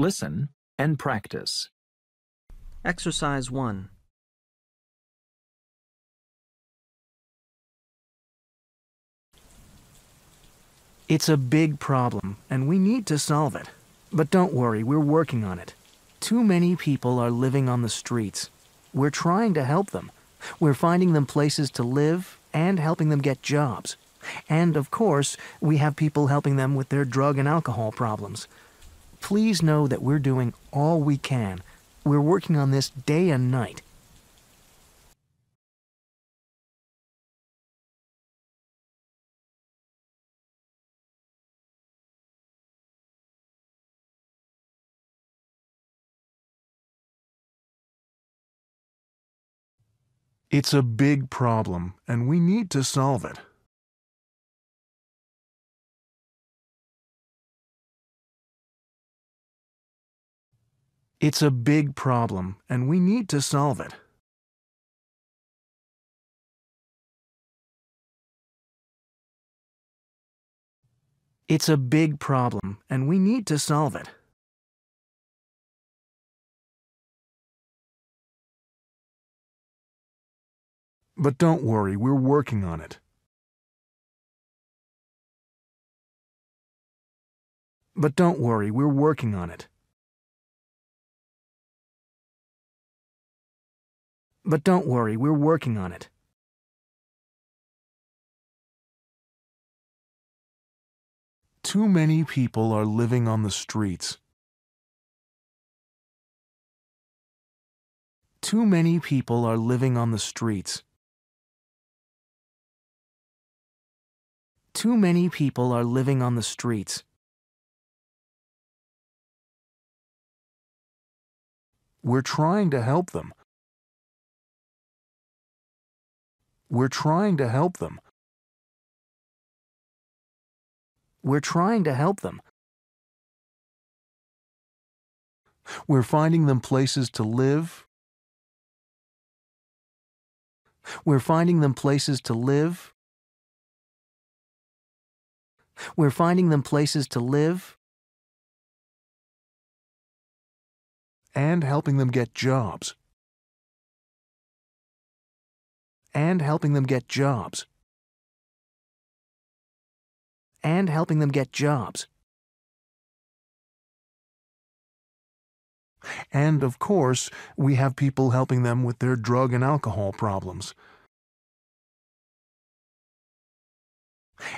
Listen and practice. Exercise 1. It's a big problem, and we need to solve it. But don't worry, we're working on it. Too many people are living on the streets. We're trying to help them. We're finding them places to live and helping them get jobs. And of course, we have people helping them with their drug and alcohol problems. Please know that we're doing all we can. We're working on this day and night. It's a big problem, and we need to solve it. It's a big problem, and we need to solve it. It's a big problem, and we need to solve it. But don't worry, we're working on it. But don't worry, we're working on it. But don't worry, we're working on it. Too many people are living on the streets. Too many people are living on the streets. Too many people are living on the streets. We're trying to help them. We're trying to help them. We're trying to help them. We're finding them places to live. We're finding them places to live. We're finding them places to live and helping them get jobs. And helping them get jobs. And helping them get jobs. And of course, we have people helping them with their drug and alcohol problems.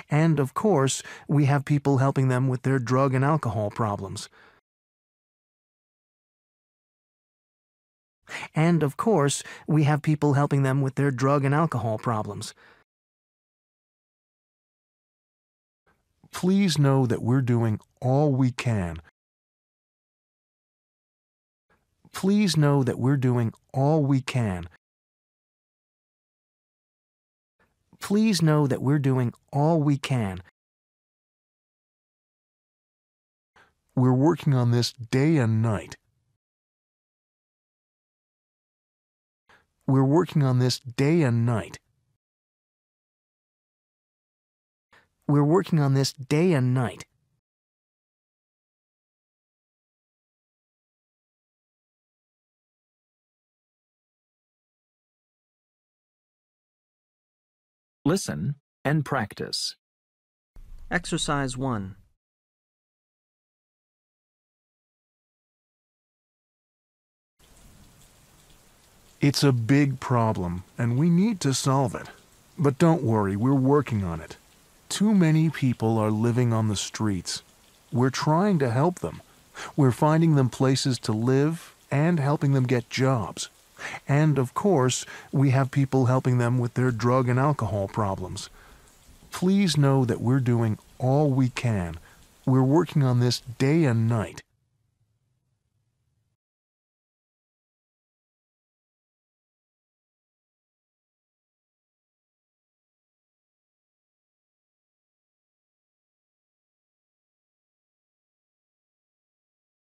And of course, we have people helping them with their drug and alcohol problems. And of course, we have people helping them with their drug and alcohol problems. Please know that we're doing all we can. Please know that we're doing all we can. Please know that we're doing all we can. We're working on this day and night. We're working on this day and night. We're working on this day and night. Listen and practice. Exercise 1. It's a big problem, and we need to solve it. But don't worry, we're working on it. Too many people are living on the streets. We're trying to help them. We're finding them places to live and helping them get jobs. And of course, we have people helping them with their drug and alcohol problems. Please know that we're doing all we can. We're working on this day and night.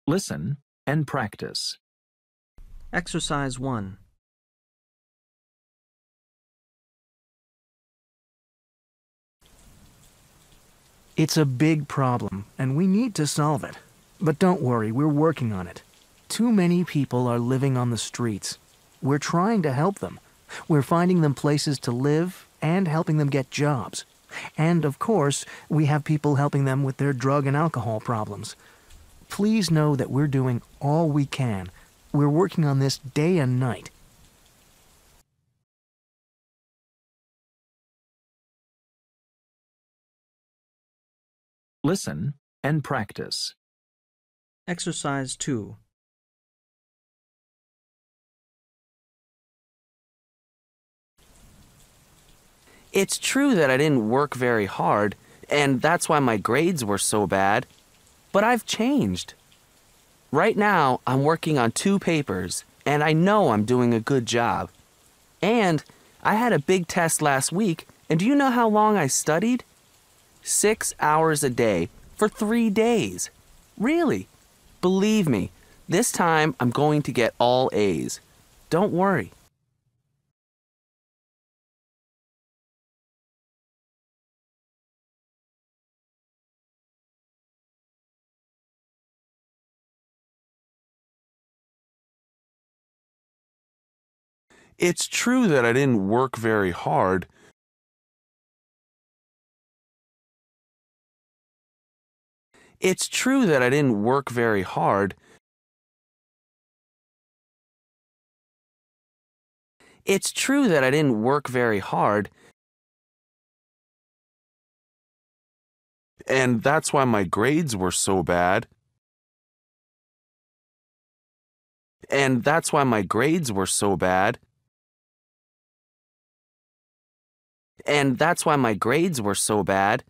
Listen and practice. Exercise 1. It's a big problem, and we need to solve it. But don't worry, we're working on it. Too many people are living on the streets. We're trying to help them. We're finding them places to live and helping them get jobs. And of course, we have people helping them with their drug and alcohol problems. Please know that we're doing all we can. We're working on this day and night. Listen and practice. Exercise 2. It's true that I didn't work very hard, and that's why my grades were so bad. But I've changed. Right now, I'm working on two papers, and I know I'm doing a good job. And I had a big test last week, and do you know how long I studied? Six hours a day for three days. Really? Believe me, this time I'm going to get all A's. Don't worry. It's true that I didn't work very hard. It's true that I didn't work very hard. It's true that I didn't work very hard, And that's why my grades were so bad. and that's why my grades were so bad. And that's why my grades were so bad.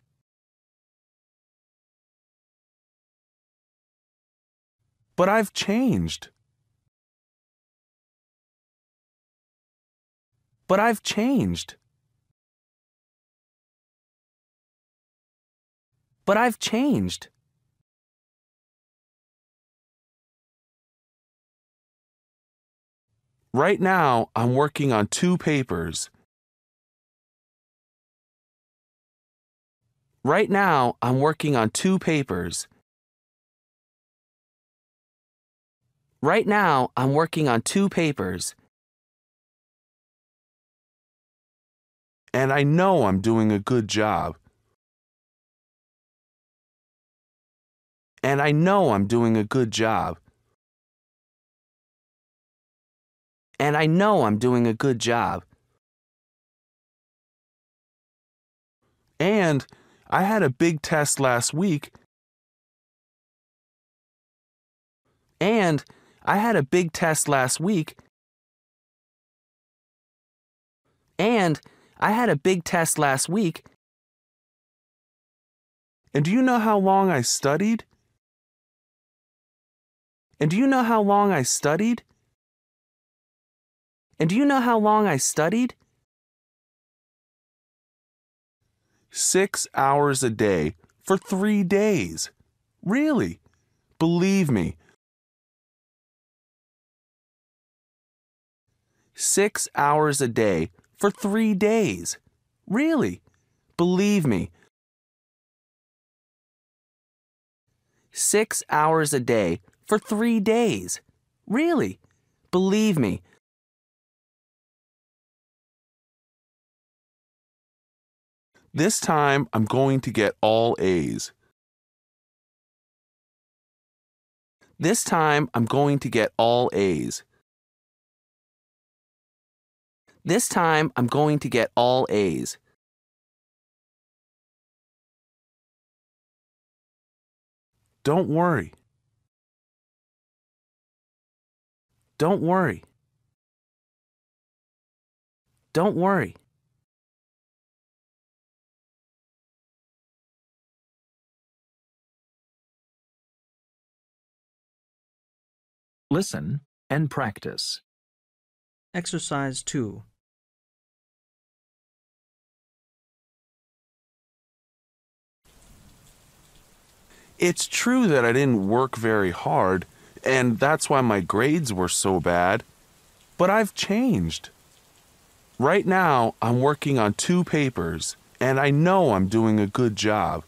But I've changed. But I've changed. But I've changed. Right now, I'm working on two papers. Right now, I'm working on two papers. Right now, I'm working on two papers. And I know I'm doing a good job. And I know I'm doing a good job. And I know I'm doing a good job. And I had a big test last week. And I had a big test last week. And I had a big test last week. And do you know how long I studied? And do you know how long I studied? And do you know how long I studied? Six hours a day for three days. Really? Believe me, Six hours a day for three days. Really? Believe me. Six hours a day for three days. Really? Believe me. This time I'm going to get all A's. This time I'm going to get all A's. This time I'm going to get all A's. Don't worry. Don't worry. Don't worry. Listen and practice. Exercise 2. It's true that I didn't work very hard, and that's why my grades were so bad. But I've changed. Right now, I'm working on two papers, and I know I'm doing a good job.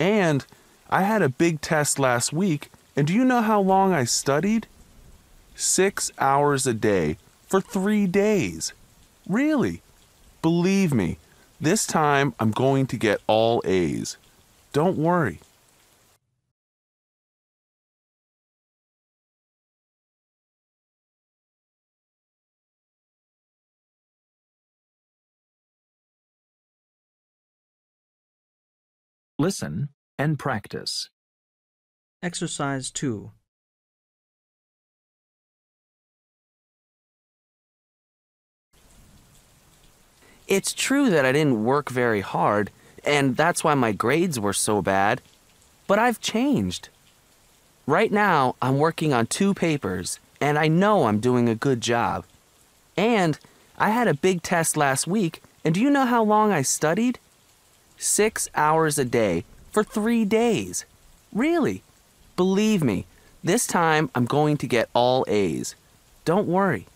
And I had a big test last week, And do you know how long I studied? Six hours a day for three days. Really? Believe me, this time I'm going to get all A's. Don't worry. Listen and practice. Exercise 2. It's true that I didn't work very hard, and that's why my grades were so bad. But I've changed. Right now, I'm working on two papers, and I know I'm doing a good job. And I had a big test last week, and do you know how long I studied? Six hours a day for three days. Really? Believe me, this time I'm going to get all A's. Don't worry.